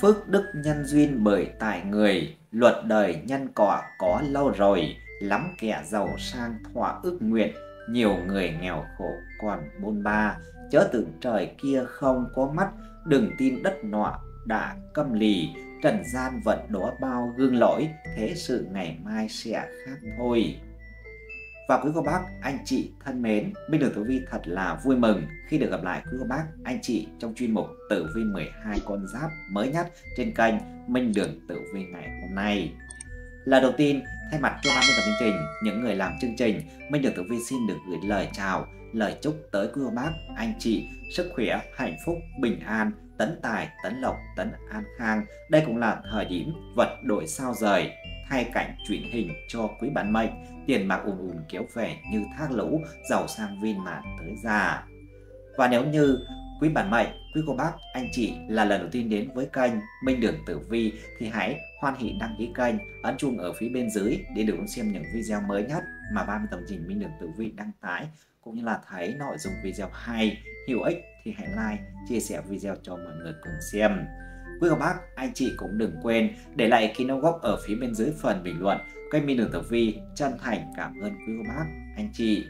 Phước đức nhân duyên bởi tại người, luật đời nhân quả có lâu rồi, lắm kẻ giàu sang thỏa ước nguyện, nhiều người nghèo khổ còn bôn ba, chớ tưởng trời kia không có mắt, đừng tin đất nọ đã câm lì, trần gian vận đổ bao gương lỗi, thế sự ngày mai sẽ khác thôi. Và quý cô bác, anh chị thân mến, Minh Đường Tử Vi thật là vui mừng khi được gặp lại quý cô bác, anh chị trong chuyên mục Tử Vi 12 con giáp mới nhất trên kênh Minh Đường Tử Vi ngày hôm nay. Là đầu tiên, thay mặt cho ban biên tập chương trình, những người làm chương trình, Minh Đường Tử Vi xin được gửi lời chào, lời chúc tới quý cô bác, anh chị, sức khỏe, hạnh phúc, bình an, tấn tài, tấn lộc, tấn an khang. Đây cũng là thời điểm vật đổi sao rời, hai cảnh chuyển hình cho quý bản mệnh, tiền bạc ùn ùn kéo về như thác lũ, giàu sang viên mãn tới già. Và nếu như quý bản mệnh, quý cô bác, anh chị là lần đầu tiên đến với kênh Minh Đường Tử Vi thì hãy hoan hỷ đăng ký kênh, ấn chuông ở phía bên dưới để được xem những video mới nhất mà 30 tầm trình Minh Đường Tử Vi đăng tải cũng như là thấy nội dung video hay, hữu ích thì hãy like, chia sẻ video cho mọi người cùng xem. Quý các bác, anh chị cũng đừng quên để lại ký đóng góp ở phía bên dưới phần bình luận. Kênh Minh Đường Tử Vi chân thành cảm ơn quý các bác, anh chị.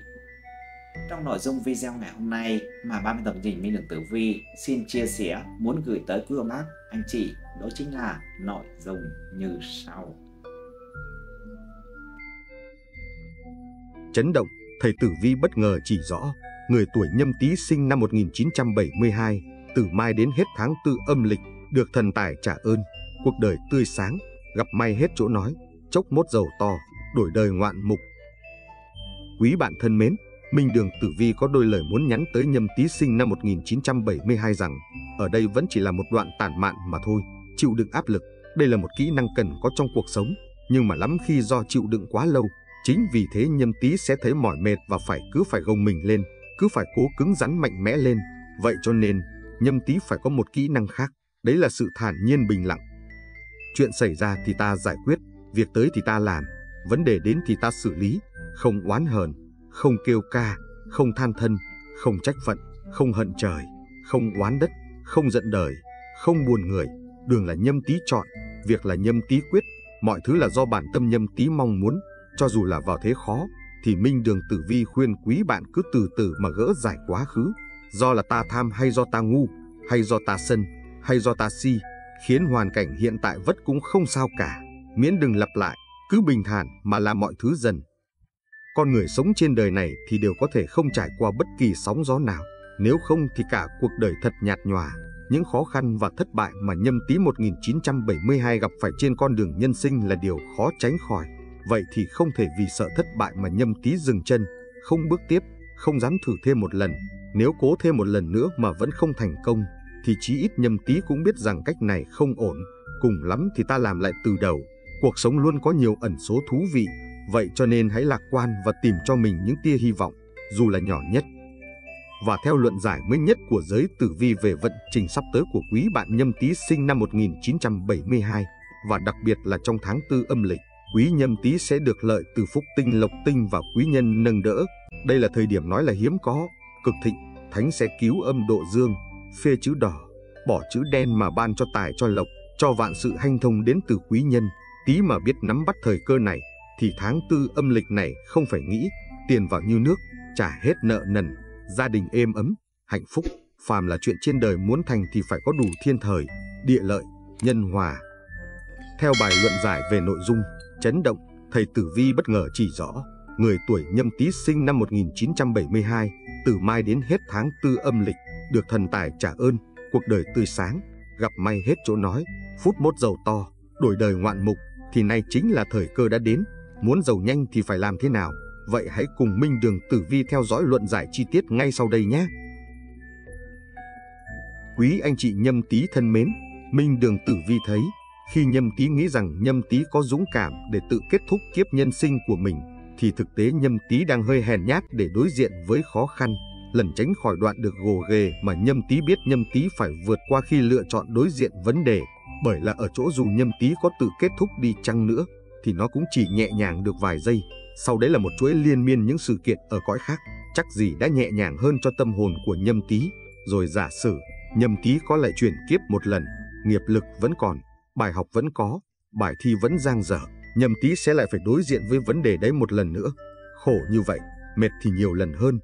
Trong nội dung video ngày hôm nay mà ban biên tập trình Minh Đường Tử Vi xin chia sẻ muốn gửi tới quý các bác, anh chị đó chính là nội dung như sau. Chấn động, thầy Tử Vi bất ngờ chỉ rõ, người tuổi nhâm tý sinh năm 1972, từ mai đến hết tháng tư âm lịch được thần tài trả ơn, cuộc đời tươi sáng, gặp may hết chỗ nói, chốc mốt giàu to, đổi đời ngoạn mục. Quý bạn thân mến, Minh Đường Tử Vi có đôi lời muốn nhắn tới nhâm tý sinh năm 1972 rằng, ở đây vẫn chỉ là một đoạn tản mạn mà thôi, chịu đựng áp lực, đây là một kỹ năng cần có trong cuộc sống, nhưng mà lắm khi do chịu đựng quá lâu, chính vì thế nhâm tý sẽ thấy mỏi mệt và phải cứ phải gồng mình lên, cứ phải cố cứng rắn mạnh mẽ lên. Vậy cho nên, nhâm tý phải có một kỹ năng khác. Đấy là sự thản nhiên bình lặng. Chuyện xảy ra thì ta giải quyết, việc tới thì ta làm, vấn đề đến thì ta xử lý, không oán hờn, không kêu ca, không than thân, không trách phận, không hận trời, không oán đất, không giận đời, không buồn người. Đường là nhâm tí chọn, việc là nhâm tí quyết, mọi thứ là do bản tâm nhâm tí mong muốn, cho dù là vào thế khó, thì Minh Đường Tử Vi khuyên quý bạn cứ từ từ mà gỡ giải quá khứ. Do là ta tham hay do ta ngu, hay do ta sân, hay do ta si, khiến hoàn cảnh hiện tại vất cũng không sao cả, miễn đừng lặp lại, cứ bình thản mà làm mọi thứ dần. Con người sống trên đời này thì đều có thể không trải qua bất kỳ sóng gió nào, nếu không thì cả cuộc đời thật nhạt nhòa. Những khó khăn và thất bại mà nhâm tí 1972 gặp phải trên con đường nhân sinh là điều khó tránh khỏi. Vậy thì không thể vì sợ thất bại mà nhâm tí dừng chân, không bước tiếp, không dám thử thêm một lần. Nếu cố thêm một lần nữa mà vẫn không thành công thì chí ít nhâm tí cũng biết rằng cách này không ổn, cùng lắm thì ta làm lại từ đầu. Cuộc sống luôn có nhiều ẩn số thú vị, vậy cho nên hãy lạc quan và tìm cho mình những tia hy vọng, dù là nhỏ nhất. Và theo luận giải mới nhất của giới tử vi về vận trình sắp tới của quý bạn nhâm tý sinh năm 1972, và đặc biệt là trong tháng tư âm lịch, quý nhâm tý sẽ được lợi từ phúc tinh lộc tinh và quý nhân nâng đỡ. Đây là thời điểm nói là hiếm có, cực thịnh, thánh sẽ cứu âm độ dương, phê chữ đỏ, bỏ chữ đen mà ban cho tài cho lộc, cho vạn sự hanh thông đến từ quý nhân. Tí mà biết nắm bắt thời cơ này, thì tháng tư âm lịch này không phải nghĩ, tiền vào như nước, trả hết nợ nần, gia đình êm ấm, hạnh phúc. Phàm là chuyện trên đời muốn thành thì phải có đủ thiên thời, địa lợi, nhân hòa. Theo bài luận giải về nội dung, chấn động, thầy Tử Vi bất ngờ chỉ rõ, người tuổi nhâm tý sinh năm 1972, từ mai đến hết tháng tư âm lịch, được thần tài trả ơn, cuộc đời tươi sáng, gặp may hết chỗ nói, phút mốt giàu to, đổi đời ngoạn mục, thì nay chính là thời cơ đã đến. Muốn giàu nhanh thì phải làm thế nào? Vậy hãy cùng Minh Đường Tử Vi theo dõi luận giải chi tiết ngay sau đây nhé. Quý anh chị nhâm tý thân mến, Minh Đường Tử Vi thấy, khi nhâm tý nghĩ rằng nhâm tý có dũng cảm để tự kết thúc kiếp nhân sinh của mình, thì thực tế nhâm tý đang hơi hèn nhát để đối diện với khó khăn, lần tránh khỏi đoạn được gồ ghề mà nhâm tý biết nhâm tý phải vượt qua khi lựa chọn đối diện vấn đề. Bởi là ở chỗ dù nhâm tý có tự kết thúc đi chăng nữa, thì nó cũng chỉ nhẹ nhàng được vài giây. Sau đấy là một chuỗi liên miên những sự kiện ở cõi khác, chắc gì đã nhẹ nhàng hơn cho tâm hồn của nhâm tý. Rồi giả sử, nhâm tý có lại chuyển kiếp một lần, nghiệp lực vẫn còn, bài học vẫn có, bài thi vẫn giang dở, nhâm tý sẽ lại phải đối diện với vấn đề đấy một lần nữa. Khổ như vậy, mệt thì nhiều lần hơn.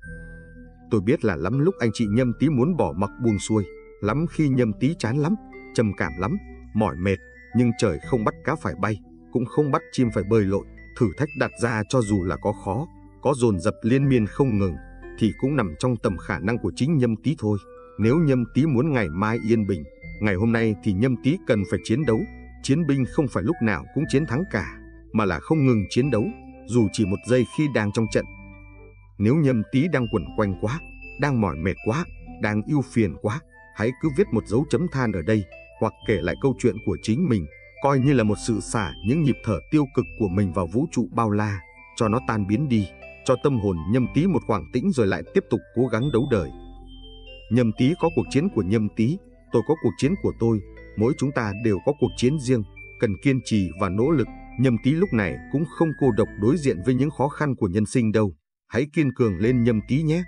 Tôi biết là lắm lúc anh chị nhâm tý muốn bỏ mặc buông xuôi, lắm khi nhâm tý chán lắm, trầm cảm lắm, mỏi mệt, nhưng trời không bắt cá phải bay, cũng không bắt chim phải bơi lội. Thử thách đặt ra cho dù là có khó, có dồn dập liên miên không ngừng, thì cũng nằm trong tầm khả năng của chính nhâm tý thôi. Nếu nhâm tý muốn ngày mai yên bình, ngày hôm nay thì nhâm tý cần phải chiến đấu. Chiến binh không phải lúc nào cũng chiến thắng cả, mà là không ngừng chiến đấu, dù chỉ một giây khi đang trong trận. Nếu nhâm tý đang quẩn quanh quá, đang mỏi mệt quá, đang yêu phiền quá, hãy cứ viết một dấu chấm than ở đây, hoặc kể lại câu chuyện của chính mình, coi như là một sự xả những nhịp thở tiêu cực của mình vào vũ trụ bao la, cho nó tan biến đi, cho tâm hồn nhâm tý một khoảng tĩnh rồi lại tiếp tục cố gắng đấu đời. Nhâm tý có cuộc chiến của nhâm tý, tôi có cuộc chiến của tôi, mỗi chúng ta đều có cuộc chiến riêng, cần kiên trì và nỗ lực. Nhâm tý lúc này cũng không cô độc đối diện với những khó khăn của nhân sinh đâu. Hãy kiên cường lên nhâm tý nhé.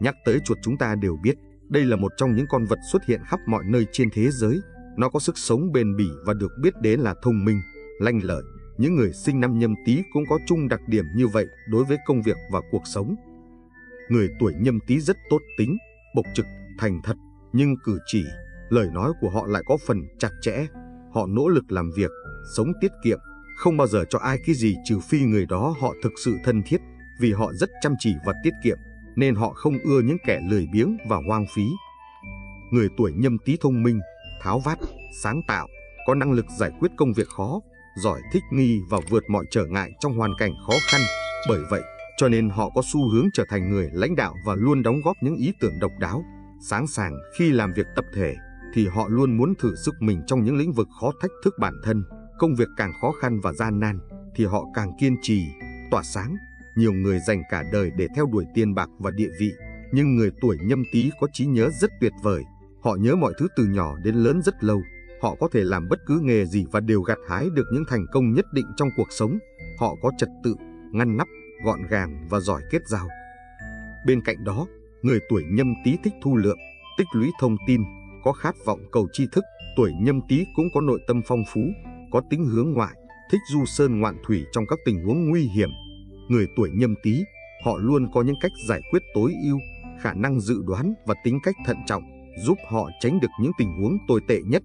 Nhắc tới chuột chúng ta đều biết, đây là một trong những con vật xuất hiện khắp mọi nơi trên thế giới. Nó có sức sống bền bỉ và được biết đến là thông minh, lanh lợi. Những người sinh năm nhâm tý cũng có chung đặc điểm như vậy đối với công việc và cuộc sống. Người tuổi nhâm tý rất tốt tính, bộc trực, thành thật, nhưng cử chỉ, lời nói của họ lại có phần chặt chẽ. Họ nỗ lực làm việc, sống tiết kiệm, không bao giờ cho ai cái gì trừ phi người đó họ thực sự thân thiết, vì họ rất chăm chỉ và tiết kiệm, nên họ không ưa những kẻ lười biếng và hoang phí. Người tuổi nhâm tý thông minh, tháo vát, sáng tạo, có năng lực giải quyết công việc khó, giỏi thích nghi và vượt mọi trở ngại trong hoàn cảnh khó khăn. Bởi vậy, cho nên họ có xu hướng trở thành người lãnh đạo và luôn đóng góp những ý tưởng độc đáo. Sáng sàng khi làm việc tập thể thì họ luôn muốn thử sức mình trong những lĩnh vực khó thách thức bản thân. Công việc càng khó khăn và gian nan thì họ càng kiên trì, tỏa sáng. Nhiều người dành cả đời để theo đuổi tiền bạc và địa vị, nhưng người tuổi nhâm tý có trí nhớ rất tuyệt vời. Họ nhớ mọi thứ từ nhỏ đến lớn rất lâu. Họ có thể làm bất cứ nghề gì và đều gặt hái được những thành công nhất định trong cuộc sống. Họ có trật tự, ngăn nắp, gọn gàng và giỏi kết giao. Bên cạnh đó, người tuổi nhâm tý thích thu lượng, tích lũy thông tin, có khát vọng cầu tri thức, tuổi nhâm tý cũng có nội tâm phong phú, có tính hướng ngoại, thích du sơn ngoạn thủy trong các tình huống nguy hiểm. Người tuổi nhâm tý, họ luôn có những cách giải quyết tối ưu, khả năng dự đoán và tính cách thận trọng, giúp họ tránh được những tình huống tồi tệ nhất.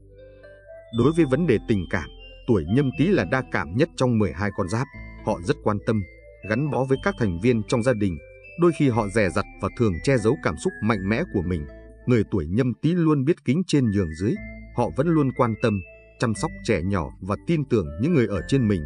Đối với vấn đề tình cảm, tuổi nhâm tý là đa cảm nhất trong 12 con giáp, họ rất quan tâm, gắn bó với các thành viên trong gia đình. Đôi khi họ rè rặt và thường che giấu cảm xúc mạnh mẽ của mình. Người tuổi nhâm tý luôn biết kính trên nhường dưới. Họ vẫn luôn quan tâm, chăm sóc trẻ nhỏ và tin tưởng những người ở trên mình.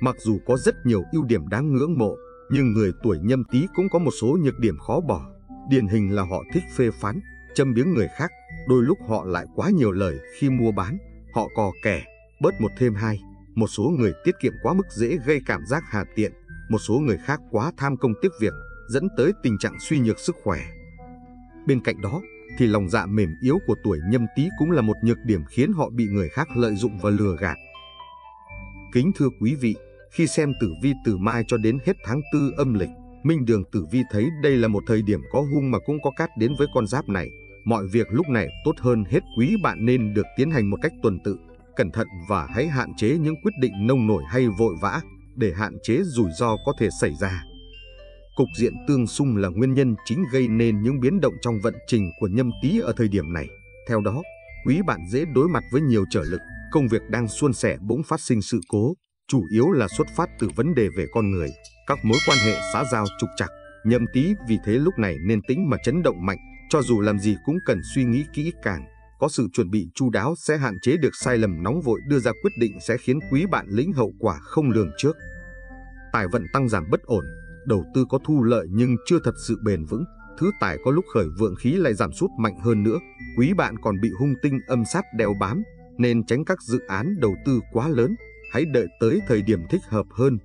Mặc dù có rất nhiều ưu điểm đáng ngưỡng mộ, nhưng người tuổi nhâm tý cũng có một số nhược điểm khó bỏ. Điển hình là họ thích phê phán, châm biếng người khác, đôi lúc họ lại quá nhiều lời khi mua bán, họ cò kẻ, bớt một thêm hai. Một số người tiết kiệm quá mức dễ gây cảm giác hà tiện, một số người khác quá tham công tiếc việc, dẫn tới tình trạng suy nhược sức khỏe. Bên cạnh đó, thì lòng dạ mềm yếu của tuổi nhâm tý cũng là một nhược điểm khiến họ bị người khác lợi dụng và lừa gạt. Kính thưa quý vị, khi xem tử vi từ mai cho đến hết tháng tư âm lịch, Minh Đường Tử Vi thấy đây là một thời điểm có hung mà cũng có cát đến với con giáp này. Mọi việc lúc này tốt hơn hết quý bạn nên được tiến hành một cách tuần tự, cẩn thận và hãy hạn chế những quyết định nông nổi hay vội vã để hạn chế rủi ro có thể xảy ra. Cục diện tương xung là nguyên nhân chính gây nên những biến động trong vận trình của nhâm tý ở thời điểm này. Theo đó, quý bạn dễ đối mặt với nhiều trở lực, công việc đang suôn sẻ bỗng phát sinh sự cố, chủ yếu là xuất phát từ vấn đề về con người, các mối quan hệ xã giao trục trặc. nhậm tý vì thế lúc này nên tính mà chấn động mạnh, cho dù làm gì cũng cần suy nghĩ kỹ càng, có sự chuẩn bị chu đáo sẽ hạn chế được sai lầm nóng vội đưa ra quyết định sẽ khiến quý bạn lĩnh hậu quả không lường trước. Tài vận tăng giảm bất ổn, đầu tư có thu lợi nhưng chưa thật sự bền vững, thứ tài có lúc khởi vượng khí lại giảm sút mạnh hơn nữa, quý bạn còn bị hung tinh âm sát đeo bám, nên tránh các dự án đầu tư quá lớn, hãy đợi tới thời điểm thích hợp hơn.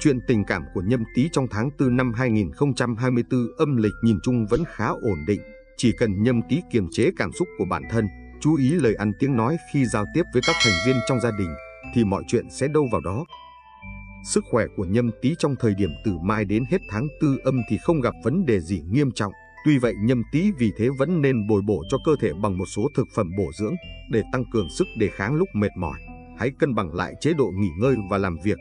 Chuyện tình cảm của nhâm tý trong tháng 4 năm 2024 âm lịch nhìn chung vẫn khá ổn định, chỉ cần nhâm tý kiềm chế cảm xúc của bản thân, chú ý lời ăn tiếng nói khi giao tiếp với các thành viên trong gia đình, thì mọi chuyện sẽ đâu vào đó. Sức khỏe của nhâm tý trong thời điểm từ mai đến hết tháng tư âm thì không gặp vấn đề gì nghiêm trọng. Tuy vậy nhâm tý vì thế vẫn nên bồi bổ cho cơ thể bằng một số thực phẩm bổ dưỡng để tăng cường sức đề kháng lúc mệt mỏi. Hãy cân bằng lại chế độ nghỉ ngơi và làm việc.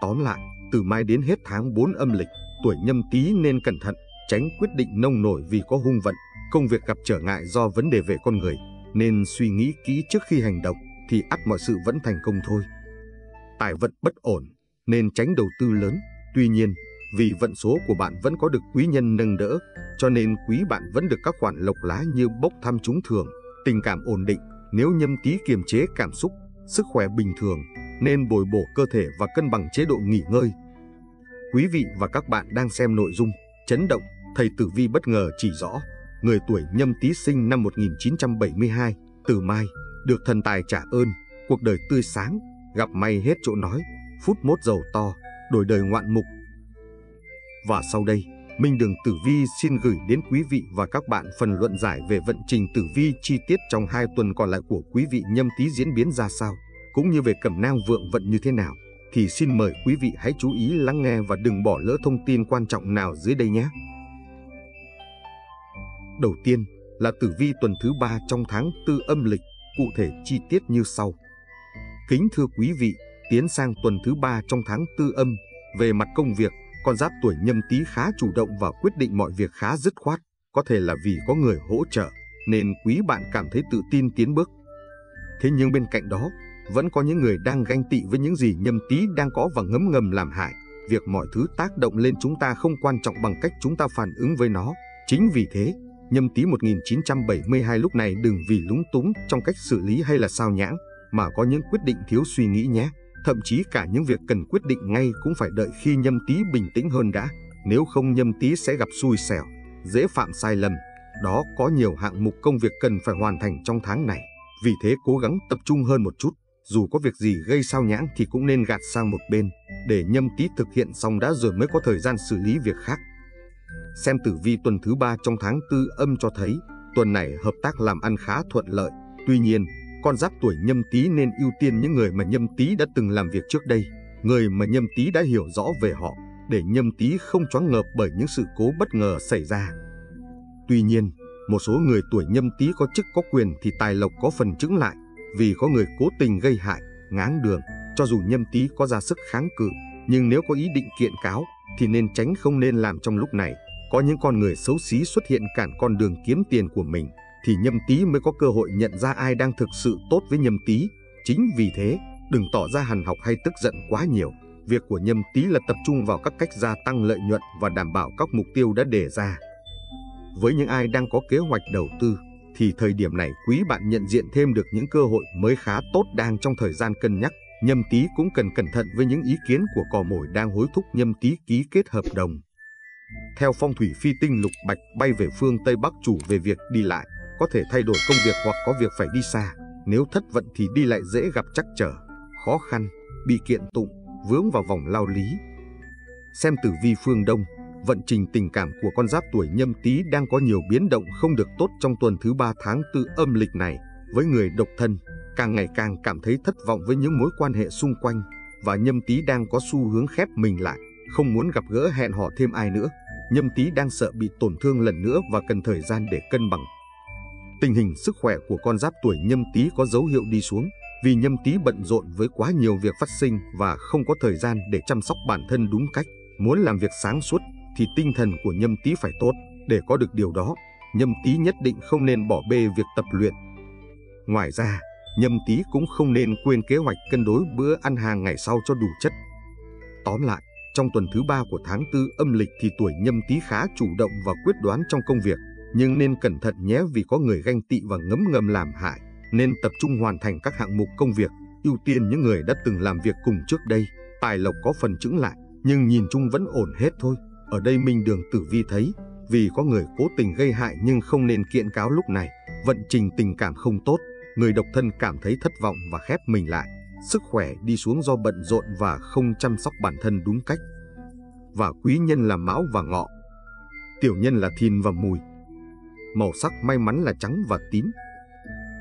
Tóm lại, từ mai đến hết tháng 4 âm lịch, tuổi nhâm tý nên cẩn thận, tránh quyết định nông nổi vì có hung vận, công việc gặp trở ngại do vấn đề về con người, nên suy nghĩ kỹ trước khi hành động thì ắt mọi sự vẫn thành công thôi. Tài vận bất ổn, nên tránh đầu tư lớn. Tuy nhiên, vì vận số của bạn vẫn có được quý nhân nâng đỡ, cho nên quý bạn vẫn được các khoản lộc lá như bốc thăm trúng thường, tình cảm ổn định. Nếu nhâm tí kiềm chế cảm xúc, sức khỏe bình thường, nên bồi bổ cơ thể và cân bằng chế độ nghỉ ngơi. Quý vị và các bạn đang xem nội dung Chấn động, thầy Tử Vi bất ngờ chỉ rõ, người tuổi nhâm tý sinh năm 1972, từ mai, được thần tài trả ơn, cuộc đời tươi sáng, gặp may hết chỗ nói, phút mốt giàu to, đổi đời ngoạn mục. Và sau đây, Minh Đường Tử Vi xin gửi đến quý vị và các bạn phần luận giải về vận trình tử vi chi tiết trong hai tuần còn lại của quý vị nhâm tý diễn biến ra sao, cũng như về cẩm nang vượng vận như thế nào, thì xin mời quý vị hãy chú ý lắng nghe và đừng bỏ lỡ thông tin quan trọng nào dưới đây nhé. Đầu tiên là tử vi tuần thứ ba trong tháng tư âm lịch, cụ thể chi tiết như sau. Kính thưa quý vị, tiến sang tuần thứ ba trong tháng tư âm, về mặt công việc, con giáp tuổi nhâm tý khá chủ động và quyết định mọi việc khá dứt khoát, có thể là vì có người hỗ trợ, nên quý bạn cảm thấy tự tin tiến bước. Thế nhưng bên cạnh đó, vẫn có những người đang ganh tị với những gì nhâm tý đang có và ngấm ngầm làm hại. Việc mọi thứ tác động lên chúng ta không quan trọng bằng cách chúng ta phản ứng với nó. Chính vì thế, nhâm tý 1972 lúc này đừng vì lúng túng trong cách xử lý hay là sao nhãng, mà có những quyết định thiếu suy nghĩ nhé. Thậm chí cả những việc cần quyết định ngay cũng phải đợi khi nhâm tý bình tĩnh hơn đã. Nếu không nhâm tý sẽ gặp xui xẻo, dễ phạm sai lầm. Đó có nhiều hạng mục công việc cần phải hoàn thành trong tháng này. Vì thế cố gắng tập trung hơn một chút. Dù có việc gì gây sao nhãng thì cũng nên gạt sang một bên, để nhâm tý thực hiện xong đã rồi mới có thời gian xử lý việc khác. Xem tử vi tuần thứ ba trong tháng tư âm cho thấy, tuần này hợp tác làm ăn khá thuận lợi. Tuy nhiên, con giáp tuổi nhâm tý nên ưu tiên những người mà nhâm tý đã từng làm việc trước đây, người mà nhâm tý đã hiểu rõ về họ, để nhâm tý không choáng ngợp bởi những sự cố bất ngờ xảy ra. Tuy nhiên, một số người tuổi nhâm tý có chức có quyền thì tài lộc có phần chứng lại, vì có người cố tình gây hại, ngáng đường, cho dù nhâm tý có ra sức kháng cự, nhưng nếu có ý định kiện cáo thì nên tránh không nên làm trong lúc này. Có những con người xấu xí xuất hiện cản con đường kiếm tiền của mình, thì nhâm tý mới có cơ hội nhận ra ai đang thực sự tốt với nhâm tý. Chính vì thế, đừng tỏ ra hằn học hay tức giận quá nhiều. Việc của nhâm tý là tập trung vào các cách gia tăng lợi nhuận và đảm bảo các mục tiêu đã đề ra. Với những ai đang có kế hoạch đầu tư, thì thời điểm này quý bạn nhận diện thêm được những cơ hội mới khá tốt đang trong thời gian cân nhắc. Nhâm tý cũng cần cẩn thận với những ý kiến của cò mồi đang hối thúc nhâm tý ký kết hợp đồng. Theo phong thủy phi tinh lục bạch bay về phương Tây Bắc chủ về việc đi lại, có thể thay đổi công việc hoặc có việc phải đi xa. Nếu thất vận thì đi lại dễ gặp trắc trở, khó khăn, bị kiện tụng, vướng vào vòng lao lý. Xem tử vi phương Đông, vận trình tình cảm của con giáp tuổi nhâm tý đang có nhiều biến động không được tốt trong tuần thứ ba tháng tư âm lịch này. Với người độc thân, càng ngày càng cảm thấy thất vọng với những mối quan hệ xung quanh và nhâm tý đang có xu hướng khép mình lại, không muốn gặp gỡ hẹn hò thêm ai nữa. Nhâm tý đang sợ bị tổn thương lần nữa và cần thời gian để cân bằng. Tình hình sức khỏe của con giáp tuổi nhâm tý có dấu hiệu đi xuống vì nhâm tý bận rộn với quá nhiều việc phát sinh và không có thời gian để chăm sóc bản thân đúng cách. Muốn làm việc sáng suốt thì tinh thần của nhâm tý phải tốt. Để có được điều đó, nhâm tý nhất định không nên bỏ bê việc tập luyện. Ngoài ra, nhâm tý cũng không nên quên kế hoạch cân đối bữa ăn hàng ngày sau cho đủ chất. Tóm lại, trong tuần thứ ba của tháng tư âm lịch thì tuổi nhâm tý khá chủ động và quyết đoán trong công việc, nhưng nên cẩn thận nhé vì có người ganh tị và ngấm ngầm làm hại. Nên tập trung hoàn thành các hạng mục công việc, ưu tiên những người đã từng làm việc cùng trước đây. Tài lộc có phần chững lại, nhưng nhìn chung vẫn ổn hết thôi. Ở đây Minh Đường Tử Vi thấy, vì có người cố tình gây hại nhưng không nên kiện cáo lúc này. Vận trình tình cảm không tốt, người độc thân cảm thấy thất vọng và khép mình lại. Sức khỏe đi xuống do bận rộn và không chăm sóc bản thân đúng cách. Và quý nhân là Mão và Ngọ. Tiểu nhân là Thìn và Mùi. Màu sắc may mắn là trắng và tím.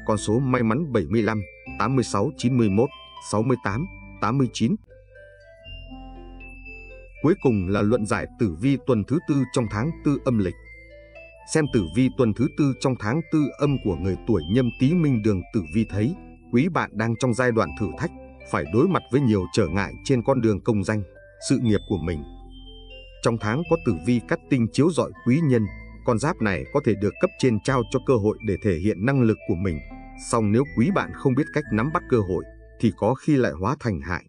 Con số may mắn 75, 86, 91, 68, 89. Cuối cùng là luận giải tử vi tuần thứ tư trong tháng tư âm lịch. Xem tử vi tuần thứ tư trong tháng tư âm của người tuổi nhâm tý minh đường tử vi thấy, quý bạn đang trong giai đoạn thử thách, phải đối mặt với nhiều trở ngại trên con đường công danh, sự nghiệp của mình. Trong tháng có tử vi cắt tinh chiếu rọi quý nhân, con giáp này có thể được cấp trên trao cho cơ hội để thể hiện năng lực của mình. Song nếu quý bạn không biết cách nắm bắt cơ hội, thì có khi lại hóa thành hại.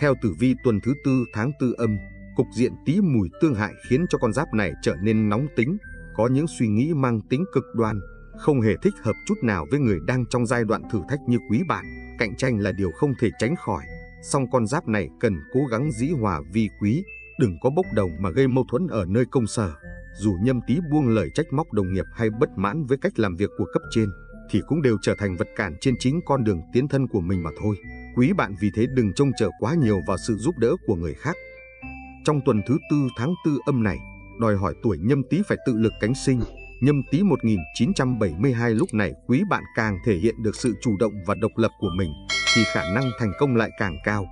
Theo tử vi tuần thứ tư tháng tư âm, cục diện tí mùi tương hại khiến cho con giáp này trở nên nóng tính, có những suy nghĩ mang tính cực đoan, không hề thích hợp chút nào với người đang trong giai đoạn thử thách như quý bạn. Cạnh tranh là điều không thể tránh khỏi, song con giáp này cần cố gắng dĩ hòa vi quý, đừng có bốc đồng mà gây mâu thuẫn ở nơi công sở. Dù nhâm tí buông lời trách móc đồng nghiệp hay bất mãn với cách làm việc của cấp trên, thì cũng đều trở thành vật cản trên chính con đường tiến thân của mình mà thôi. Quý bạn vì thế đừng trông chờ quá nhiều vào sự giúp đỡ của người khác. Trong tuần thứ tư tháng tư âm này, đòi hỏi tuổi nhâm tý phải tự lực cánh sinh. Nhâm tý 1972 lúc này quý bạn càng thể hiện được sự chủ động và độc lập của mình, thì khả năng thành công lại càng cao.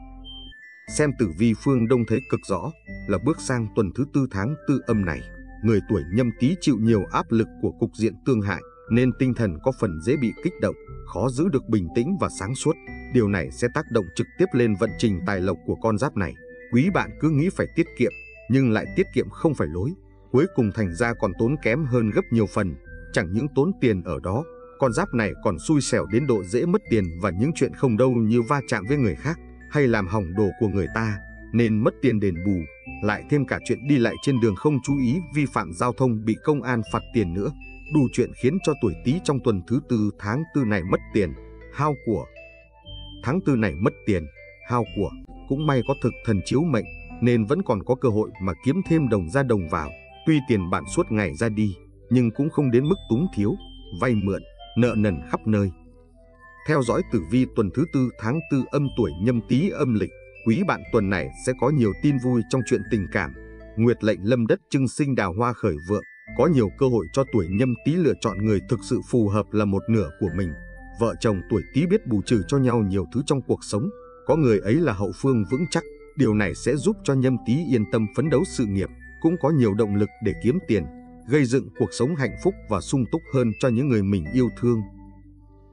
Xem tử vi phương Đông thấy cực rõ là bước sang tuần thứ tư tháng tư âm này, người tuổi nhâm tý chịu nhiều áp lực của cục diện tương hại, nên tinh thần có phần dễ bị kích động, khó giữ được bình tĩnh và sáng suốt. Điều này sẽ tác động trực tiếp lên vận trình tài lộc của con giáp này. Quý bạn cứ nghĩ phải tiết kiệm, nhưng lại tiết kiệm không phải lối. Cuối cùng thành ra còn tốn kém hơn gấp nhiều phần. Chẳng những tốn tiền ở đó, con giáp này còn xui xẻo đến độ dễ mất tiền và những chuyện không đâu như va chạm với người khác hay làm hỏng đồ của người ta, nên mất tiền đền bù. Lại thêm cả chuyện đi lại trên đường không chú ý vi phạm giao thông bị công an phạt tiền nữa đủ chuyện khiến cho tuổi Tý trong tuần thứ tư tháng tư này mất tiền, hao của. Tháng tư này mất tiền, hao của, cũng may có thực thần chiếu mệnh nên vẫn còn có cơ hội mà kiếm thêm đồng ra đồng vào. Tuy tiền bạn suốt ngày ra đi, nhưng cũng không đến mức túng thiếu, vay mượn, nợ nần khắp nơi. Theo dõi tử vi tuần thứ tư tháng tư âm tuổi nhâm tý âm lịch, quý bạn tuần này sẽ có nhiều tin vui trong chuyện tình cảm. Nguyệt lệnh lâm đất trưng sinh đào hoa khởi vượng, có nhiều cơ hội cho tuổi nhâm tý lựa chọn người thực sự phù hợp là một nửa của mình. Vợ chồng tuổi tý biết bù trừ cho nhau nhiều thứ trong cuộc sống, có người ấy là hậu phương vững chắc. Điều này sẽ giúp cho nhâm tý yên tâm phấn đấu sự nghiệp, cũng có nhiều động lực để kiếm tiền, gây dựng cuộc sống hạnh phúc và sung túc hơn cho những người mình yêu thương.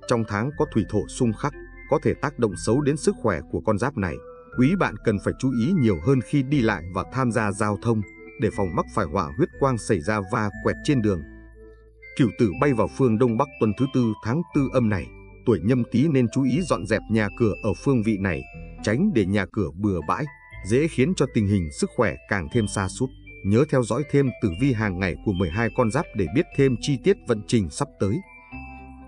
Trong tháng có thủy thổ xung khắc, có thể tác động xấu đến sức khỏe của con giáp này. Quý bạn cần phải chú ý nhiều hơn khi đi lại và tham gia giao thông để phòng mắc phải hỏa huyết quang xảy ra va quẹt trên đường. Cửu tử bay vào phương Đông Bắc tuần thứ tư tháng tư âm này, tuổi nhâm tý nên chú ý dọn dẹp nhà cửa ở phương vị này, tránh để nhà cửa bừa bãi, dễ khiến cho tình hình sức khỏe càng thêm xa sút Nhớ theo dõi thêm tử vi hàng ngày của 12 con giáp để biết thêm chi tiết vận trình sắp tới.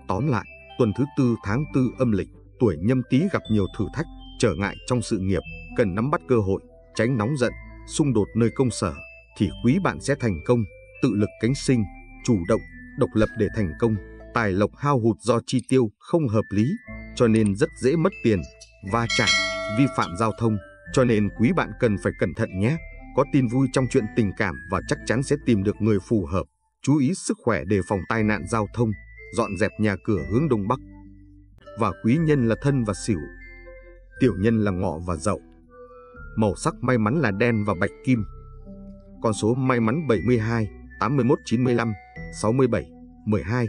Tóm lại, tuần thứ tư tháng tư âm lịch, tuổi nhâm tý gặp nhiều thử thách, trở ngại trong sự nghiệp, cần nắm bắt cơ hội, tránh nóng giận, xung đột nơi công sở thì quý bạn sẽ thành công, tự lực cánh sinh, chủ động, độc lập để thành công. Tài lộc hao hụt do chi tiêu không hợp lý, cho nên rất dễ mất tiền, va chạm, vi phạm giao thông. Cho nên quý bạn cần phải cẩn thận nhé. Có tin vui trong chuyện tình cảm và chắc chắn sẽ tìm được người phù hợp. Chú ý sức khỏe đề phòng tai nạn giao thông, dọn dẹp nhà cửa hướng đông bắc. Và quý nhân là thân và xỉu. Tiểu nhân là ngọ và dậu. Màu sắc may mắn là đen và bạch kim con số may mắn 72, 81, 95, 67, 12.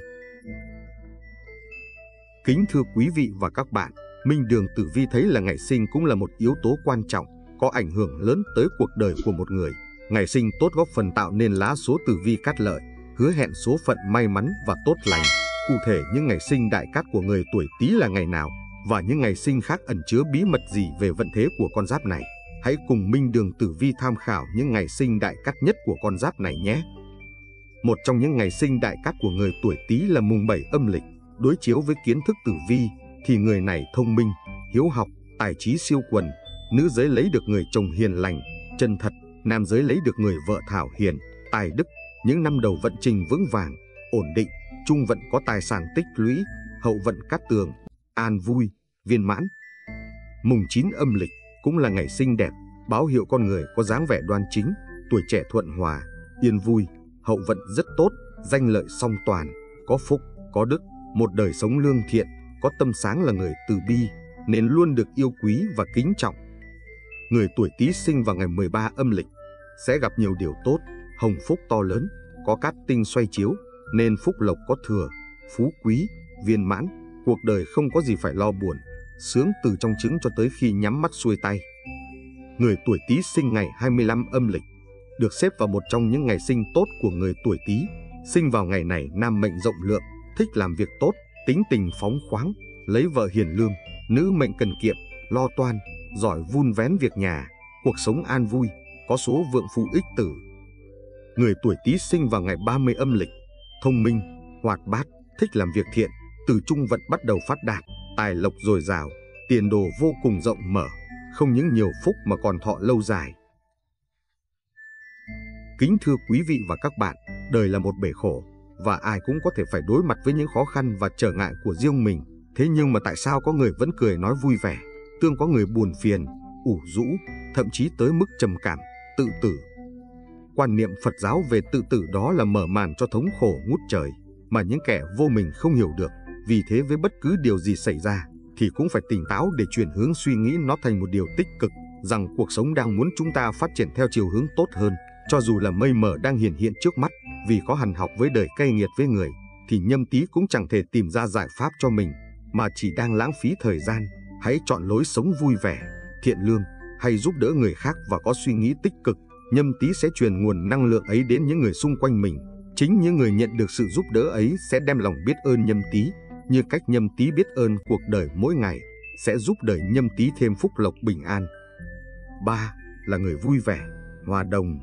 Kính thưa quý vị và các bạn, Minh Đường Tử Vi thấy là ngày sinh cũng là một yếu tố quan trọng, có ảnh hưởng lớn tới cuộc đời của một người. Ngày sinh tốt góp phần tạo nên lá số tử vi cát lợi, hứa hẹn số phận may mắn và tốt lành. Cụ thể những ngày sinh đại cát của người tuổi Tý là ngày nào và những ngày sinh khác ẩn chứa bí mật gì về vận thế của con giáp này. Hãy cùng Minh Đường Tử Vi tham khảo những ngày sinh đại cát nhất của con giáp này nhé. Một trong những ngày sinh đại cát của người tuổi Tý là mùng 7 âm lịch, đối chiếu với kiến thức tử vi thì người này thông minh, hiếu học, tài trí siêu quần, nữ giới lấy được người chồng hiền lành, chân thật, nam giới lấy được người vợ thảo hiền, tài đức, những năm đầu vận trình vững vàng, ổn định, trung vận có tài sản tích lũy, hậu vận cát tường, an vui, viên mãn. Mùng 9 âm lịch cũng là ngày xinh đẹp, báo hiệu con người có dáng vẻ đoan chính, tuổi trẻ thuận hòa, yên vui, hậu vận rất tốt, danh lợi song toàn, có phúc, có đức, một đời sống lương thiện, có tâm sáng là người từ bi, nên luôn được yêu quý và kính trọng. Người tuổi Tý sinh vào ngày 13 âm lịch sẽ gặp nhiều điều tốt, hồng phúc to lớn, có cát tinh xoay chiếu, nên phúc lộc có thừa, phú quý, viên mãn, cuộc đời không có gì phải lo buồn, sướng từ trong trứng cho tới khi nhắm mắt xuôi tay. Người tuổi Tý sinh ngày 25 âm lịch, được xếp vào một trong những ngày sinh tốt của người tuổi Tý. Sinh vào ngày này nam mệnh rộng lượng, thích làm việc tốt, tính tình phóng khoáng, lấy vợ hiền lương, nữ mệnh cần kiệm, lo toan, giỏi vun vén việc nhà, cuộc sống an vui, có số vượng phụ ích tử. Người tuổi Tý sinh vào ngày 30 âm lịch, thông minh, hoạt bát, thích làm việc thiện, từ trung vận bắt đầu phát đạt, tài lộc dồi dào, tiền đồ vô cùng rộng mở, không những nhiều phúc mà còn thọ lâu dài. Kính thưa quý vị và các bạn, đời là một bể khổ, và ai cũng có thể phải đối mặt với những khó khăn và trở ngại của riêng mình. Thế nhưng mà tại sao có người vẫn cười nói vui vẻ, tương có người buồn phiền, ủ rũ, thậm chí tới mức trầm cảm, tự tử. Quan niệm Phật giáo về tự tử đó là mở màn cho thống khổ ngút trời, mà những kẻ vô mình không hiểu được. Vì thế với bất cứ điều gì xảy ra, thì cũng phải tỉnh táo để chuyển hướng suy nghĩ nó thành một điều tích cực, rằng cuộc sống đang muốn chúng ta phát triển theo chiều hướng tốt hơn. Cho dù là mây mờ đang hiện hiện trước mắt, vì có hằn học với đời cay nghiệt với người, thì nhâm tý cũng chẳng thể tìm ra giải pháp cho mình, mà chỉ đang lãng phí thời gian. Hãy chọn lối sống vui vẻ, thiện lương, hay giúp đỡ người khác và có suy nghĩ tích cực. Nhâm tý sẽ truyền nguồn năng lượng ấy đến những người xung quanh mình. Chính những người nhận được sự giúp đỡ ấy sẽ đem lòng biết ơn nhâm tý, như cách nhâm tý biết ơn cuộc đời mỗi ngày, sẽ giúp đời nhâm tý thêm phúc lộc bình an. 3. Là người vui vẻ, hòa đồng.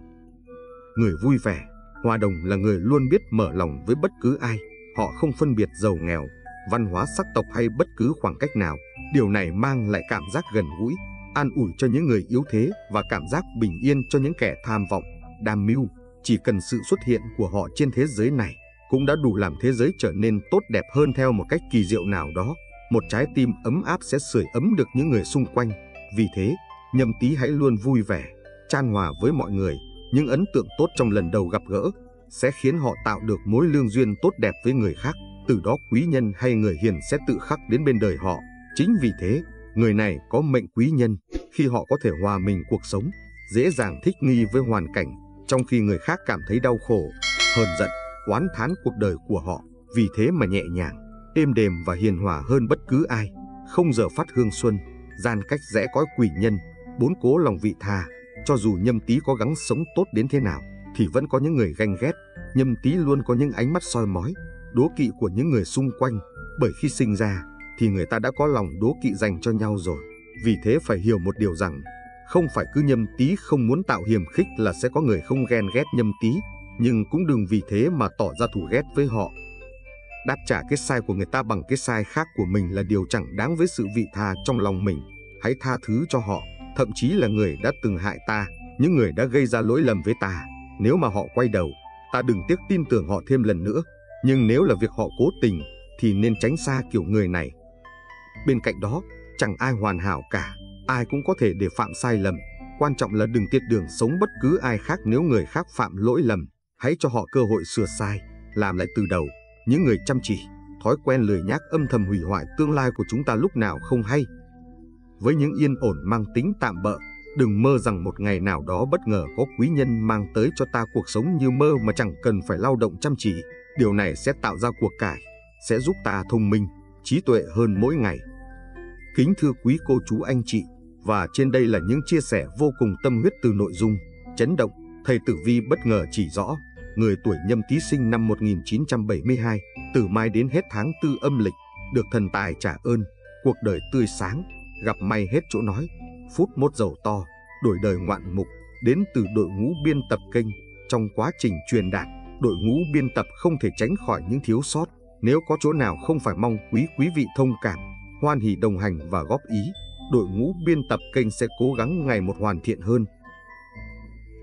Người vui vẻ, hòa đồng là người luôn biết mở lòng với bất cứ ai. Họ không phân biệt giàu nghèo, văn hóa sắc tộc hay bất cứ khoảng cách nào. Điều này mang lại cảm giác gần gũi, an ủi cho những người yếu thế và cảm giác bình yên cho những kẻ tham vọng, đam mưu. Chỉ cần sự xuất hiện của họ trên thế giới này cũng đã đủ làm thế giới trở nên tốt đẹp hơn theo một cách kỳ diệu nào đó. Một trái tim ấm áp sẽ sưởi ấm được những người xung quanh. Vì thế, nhâm tý hãy luôn vui vẻ, chan hòa với mọi người. Những ấn tượng tốt trong lần đầu gặp gỡ sẽ khiến họ tạo được mối lương duyên tốt đẹp với người khác. Từ đó quý nhân hay người hiền sẽ tự khắc đến bên đời họ. Chính vì thế, người này có mệnh quý nhân khi họ có thể hòa mình cuộc sống, dễ dàng thích nghi với hoàn cảnh, trong khi người khác cảm thấy đau khổ, hờn giận, oán thán cuộc đời của họ. Vì thế mà nhẹ nhàng, êm đềm và hiền hòa hơn bất cứ ai. Không giờ phát hương xuân, gian cách rẽ cõi quỷ nhân, bốn cố lòng vị tha. Cho dù nhâm tý có gắng sống tốt đến thế nào, thì vẫn có những người ganh ghét. Nhâm tý luôn có những ánh mắt soi mói, đố kỵ của những người xung quanh. Bởi khi sinh ra, thì người ta đã có lòng đố kỵ dành cho nhau rồi. Vì thế phải hiểu một điều rằng, không phải cứ nhâm tý không muốn tạo hiềm khích là sẽ có người không ghen ghét nhâm tý, nhưng cũng đừng vì thế mà tỏ ra thù ghét với họ. Đáp trả cái sai của người ta bằng cái sai khác của mình là điều chẳng đáng với sự vị tha trong lòng mình. Hãy tha thứ cho họ, thậm chí là người đã từng hại ta, những người đã gây ra lỗi lầm với ta. Nếu mà họ quay đầu, ta đừng tiếc tin tưởng họ thêm lần nữa. Nhưng nếu là việc họ cố tình, thì nên tránh xa kiểu người này. Bên cạnh đó, chẳng ai hoàn hảo cả, ai cũng có thể để phạm sai lầm. Quan trọng là đừng tiết đường sống bất cứ ai khác nếu người khác phạm lỗi lầm. Hãy cho họ cơ hội sửa sai, làm lại từ đầu. Những người chăm chỉ, thói quen lười nhác âm thầm hủy hoại tương lai của chúng ta lúc nào không hay. Với những yên ổn mang tính tạm bợ, đừng mơ rằng một ngày nào đó bất ngờ có quý nhân mang tới cho ta cuộc sống như mơ mà chẳng cần phải lao động chăm chỉ. Điều này sẽ tạo ra cuộc cải, sẽ giúp ta thông minh, trí tuệ hơn mỗi ngày. Kính thưa quý cô chú anh chị, và trên đây là những chia sẻ vô cùng tâm huyết từ nội dung, chấn động, thầy Tử Vi bất ngờ chỉ rõ, người tuổi nhâm tý sinh năm 1972, từ mai đến hết tháng tư âm lịch, được thần tài trả ơn, cuộc đời tươi sáng, gặp may hết chỗ nói, phút mốt giàu to, đổi đời ngoạn mục, đến từ đội ngũ biên tập kênh. Trong quá trình truyền đạt, đội ngũ biên tập không thể tránh khỏi những thiếu sót. Nếu có chỗ nào không phải mong quý quý vị thông cảm, hoan hỷ đồng hành và góp ý, đội ngũ biên tập kênh sẽ cố gắng ngày một hoàn thiện hơn.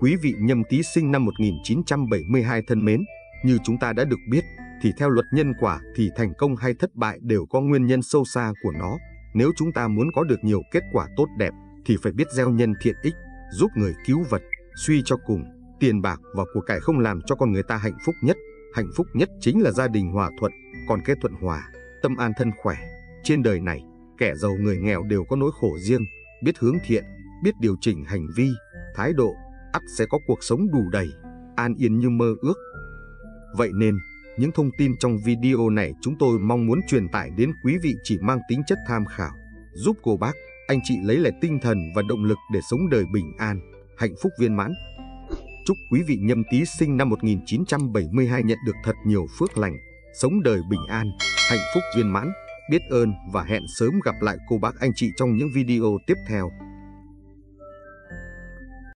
Quý vị nhâm tý sinh năm 1972 thân mến, như chúng ta đã được biết, thì theo luật nhân quả thì thành công hay thất bại đều có nguyên nhân sâu xa của nó. Nếu chúng ta muốn có được nhiều kết quả tốt đẹp thì phải biết gieo nhân thiện ích, giúp người cứu vật, suy cho cùng, tiền bạc và của cải không làm cho con người ta hạnh phúc nhất. Hạnh phúc nhất chính là gia đình hòa thuận, còn kết thuận hòa, tâm an thân khỏe. Trên đời này, kẻ giàu người nghèo đều có nỗi khổ riêng, biết hướng thiện, biết điều chỉnh hành vi, thái độ, ắt sẽ có cuộc sống đủ đầy, an yên như mơ ước. Vậy nên, những thông tin trong video này chúng tôi mong muốn truyền tải đến quý vị chỉ mang tính chất tham khảo, giúp cô bác, anh chị lấy lại tinh thần và động lực để sống đời bình an, hạnh phúc viên mãn. Chúc quý vị nhâm tý sinh năm 1972 nhận được thật nhiều phước lành, sống đời bình an, hạnh phúc viên mãn, biết ơn và hẹn sớm gặp lại cô bác anh chị trong những video tiếp theo.